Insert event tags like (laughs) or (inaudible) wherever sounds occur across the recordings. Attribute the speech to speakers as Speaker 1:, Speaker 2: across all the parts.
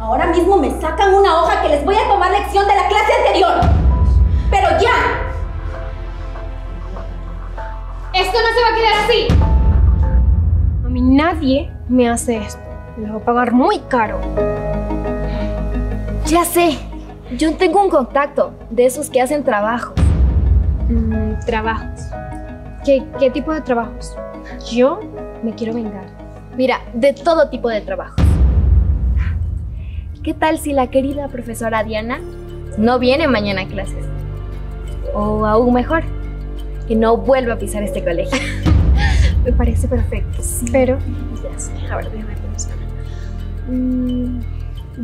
Speaker 1: Ahora mismo me sacan una hoja que les voy a tomar lección de la clase anterior. ¡Pero ya!
Speaker 2: ¡Esto no se va a quedar así! A mí nadie me hace esto. Me lo va a pagar muy caro.
Speaker 3: Ya sé. Yo tengo un contacto de esos que hacen trabajos.
Speaker 2: Mm, trabajos. ¿Qué, ¿Qué tipo de trabajos? Yo me quiero vengar.
Speaker 3: Mira, de todo tipo de trabajos. ¿Qué tal si la querida profesora Diana no viene mañana a clases? O aún mejor, que no vuelva a pisar este colegio. (laughs)
Speaker 2: Me parece perfecto. Pero, ya sé, a ver, déjame pensar. Mm,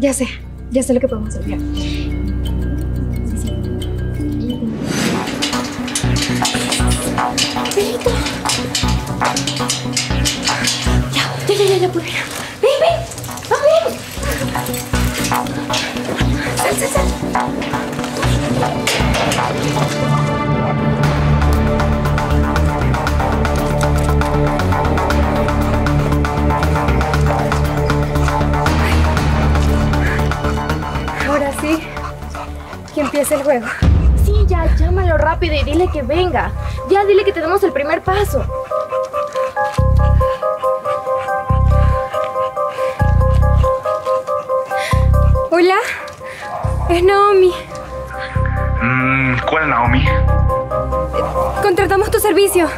Speaker 2: ya sé, ya sé lo que podemos hacer.
Speaker 1: Ya, ya, ya, ya, ya, pude.
Speaker 2: Ahora sí, que empiece el juego.
Speaker 3: Sí, ya, llámalo rápido y dile que venga. Ya, dile que tenemos el primer paso.
Speaker 2: Hola, es Naomi.
Speaker 4: Mm, ¿Cuál Naomi?
Speaker 2: Contratamos tu servicio.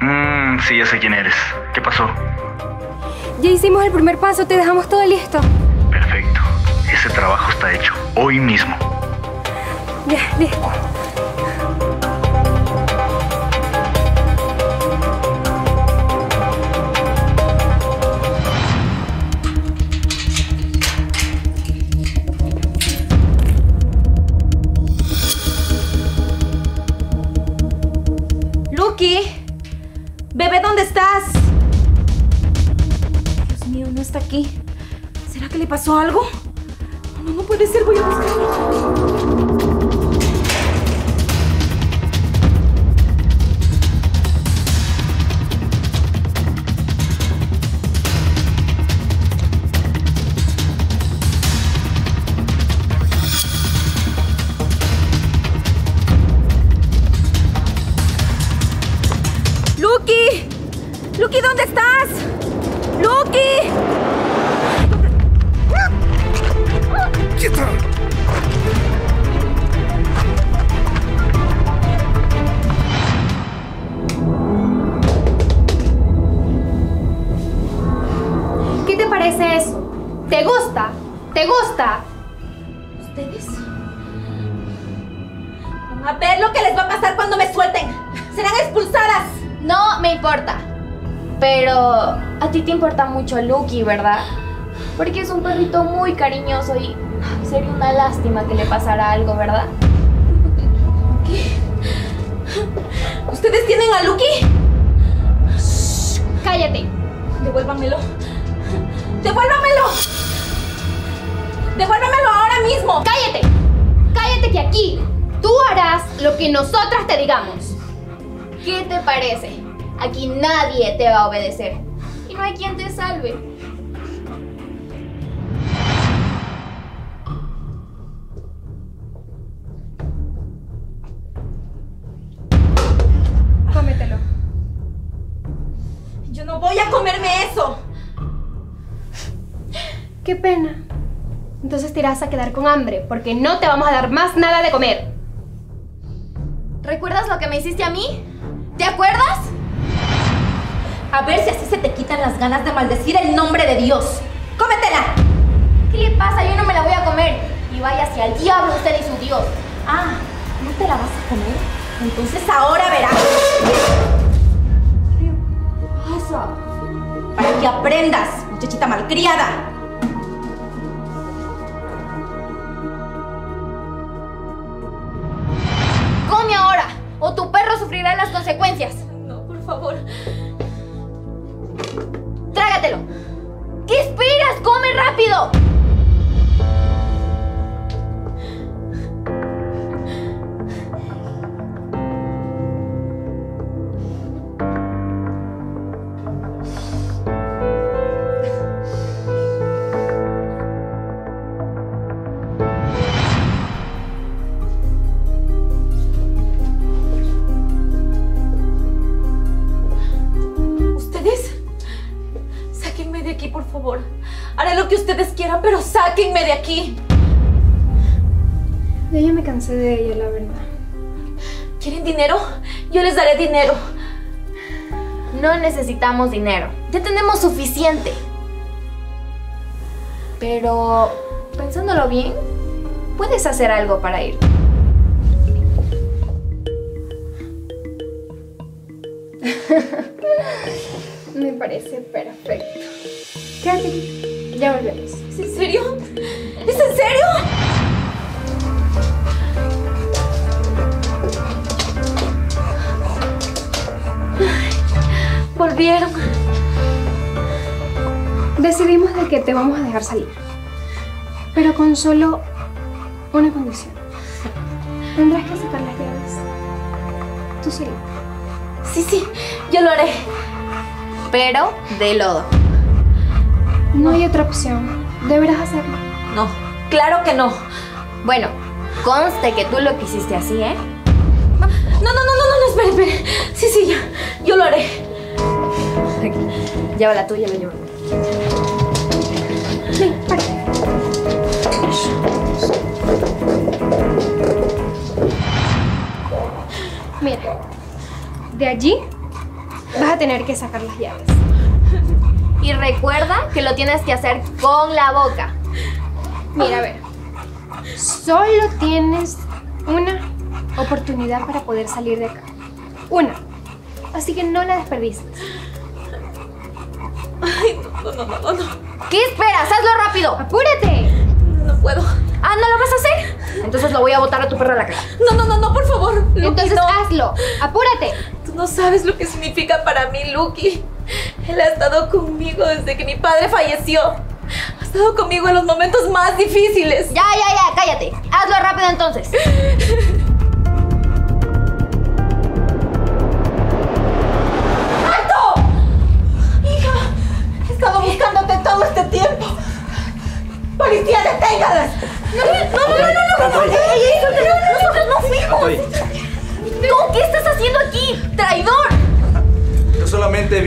Speaker 4: Mmm, sí, ya sé quién eres. ¿Qué pasó?
Speaker 2: Ya hicimos el primer paso, te dejamos todo listo.
Speaker 4: Perfecto. Ese trabajo está hecho. Hoy mismo.
Speaker 2: Ya, listo.
Speaker 1: Lucky. Bebé, ¿dónde estás? Dios mío, no está aquí. ¿Será que le pasó algo? No, no puede ser, voy a buscarlo. ¿Ustedes? Van a ver lo que les va a pasar cuando me suelten. Serán expulsadas.
Speaker 3: No me importa. Pero a ti te importa mucho Lucky, ¿verdad? Porque es un perrito muy cariñoso y sería una lástima que le pasara algo, ¿verdad?
Speaker 1: ¿Ustedes tienen a Lucky?
Speaker 2: Cállate.
Speaker 1: Devuélvamelo. ¡Devuélvamelo! ¡Devuélvamelo ahora mismo!
Speaker 2: ¡Cállate! ¡Cállate que aquí tú harás lo que nosotras te digamos!
Speaker 3: ¿Qué te parece? Aquí nadie te va a obedecer. Y no hay quien te salve.
Speaker 2: Cómetelo.
Speaker 1: Yo no voy a comerme eso.
Speaker 2: Qué pena. Entonces te irás a quedar con hambre porque no te vamos a dar más nada de comer.
Speaker 3: ¿Recuerdas lo que me hiciste a mí? ¿Te acuerdas?
Speaker 1: A ver si así se te quitan las ganas de maldecir el nombre de Dios. ¡Cómetela!
Speaker 3: ¿Qué le pasa? Yo no me la voy a comer. Y vaya hacia el diablo usted y su Dios.
Speaker 1: Ah, ¿no te la vas a comer? Entonces ahora verás. ¿Qué pasa? Para que aprendas, muchachita malcriada. No, por favor.
Speaker 3: Trágatelo. ¿Qué esperas? ¡Come rápido!
Speaker 1: Favor. Haré lo que ustedes quieran, pero sáquenme de aquí.
Speaker 2: Yo ya me cansé de ella, la verdad.
Speaker 1: ¿Quieren dinero? Yo les daré dinero.
Speaker 3: No necesitamos dinero. Ya tenemos suficiente. Pero, pensándolo bien, puedes hacer algo para ir. (laughs)
Speaker 2: Me parece perfecto. Ya volvemos.
Speaker 1: ¿Es en serio? ¿Es en serio? Volvieron.
Speaker 2: Decidimos de que te vamos a dejar salir. Pero con solo una condición. Tendrás que sacar las llaves. Tú solita.
Speaker 1: Sí, sí, yo lo haré.
Speaker 3: Pero de lodo.
Speaker 2: No hay otra opción. Deberás hacerlo.
Speaker 1: No, claro que no.
Speaker 3: Bueno, conste que tú lo quisiste así, ¿eh?
Speaker 1: No, no, no, no, no, espere, espere. Sí, sí, ya. Yo lo haré.
Speaker 3: Lleva la tuya, me llevo.
Speaker 2: Ven. Mira, de allí vas a tener que sacar las llaves.
Speaker 3: Y recuerda que lo tienes que hacer con la boca.
Speaker 2: Mira, a ver. Solo tienes una oportunidad para poder salir de acá. Una. Así que no la desperdices.
Speaker 1: Ay, no, no, no, no, no.
Speaker 3: ¿Qué esperas? ¡Hazlo rápido!
Speaker 2: ¡Apúrate!
Speaker 1: No puedo.
Speaker 3: Ah, ¿no lo vas a hacer? Entonces lo voy a botar a tu perro a la cara.
Speaker 1: No, no, no, no, por favor. Lucky,
Speaker 2: Entonces
Speaker 1: no.
Speaker 2: hazlo. ¡Apúrate!
Speaker 1: Tú no sabes lo que significa para mí, Lucky. Él ha estado conmigo desde que mi padre falleció. Ha estado conmigo en los momentos más difíciles.
Speaker 3: Ya, ya, ya, cállate. Hazlo rápido entonces. (laughs)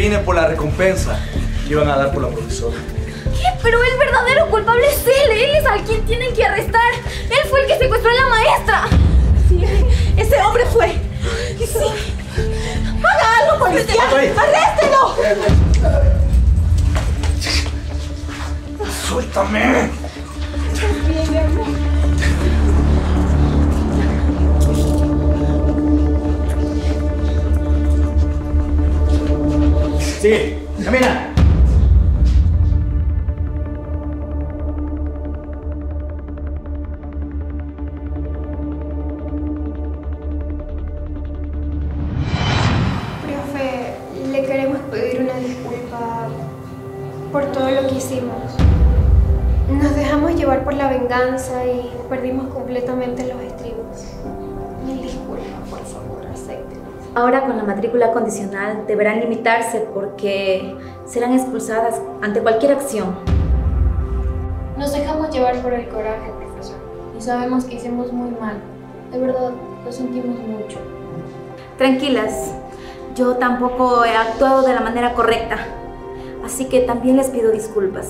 Speaker 4: vine por la recompensa que iban a dar por la profesora.
Speaker 3: ¿Qué? Pero el verdadero culpable es él. Él es al quien tienen que arrestar. Él fue el que secuestró a la maestra.
Speaker 1: Sí, ese hombre fue. Sí. ¡Haga algo, policía!
Speaker 4: Estoy.
Speaker 1: ¡Arréstelo!
Speaker 4: ¡Suéltame! Sí, camina.
Speaker 2: Profe, le queremos pedir una disculpa por todo lo que hicimos. Nos dejamos llevar por la venganza y perdimos completamente los
Speaker 5: Ahora con la matrícula condicional deberán limitarse porque serán expulsadas ante cualquier acción.
Speaker 3: Nos dejamos llevar por el coraje, profesor. Y sabemos que hicimos muy mal. De verdad, lo sentimos mucho.
Speaker 5: Tranquilas, yo tampoco he actuado de la manera correcta, así que también les pido disculpas.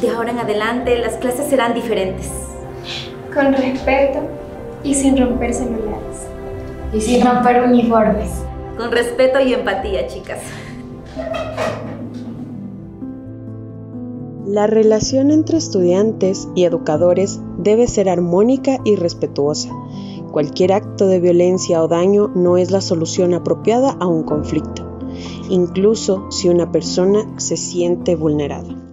Speaker 5: De ahora en adelante las clases serán diferentes.
Speaker 2: Con respeto y sin romper celulares.
Speaker 3: Y sin romper uniformes.
Speaker 5: Con respeto y empatía, chicas.
Speaker 6: La relación entre estudiantes y educadores debe ser armónica y respetuosa. Cualquier acto de violencia o daño no es la solución apropiada a un conflicto, incluso si una persona se siente vulnerada.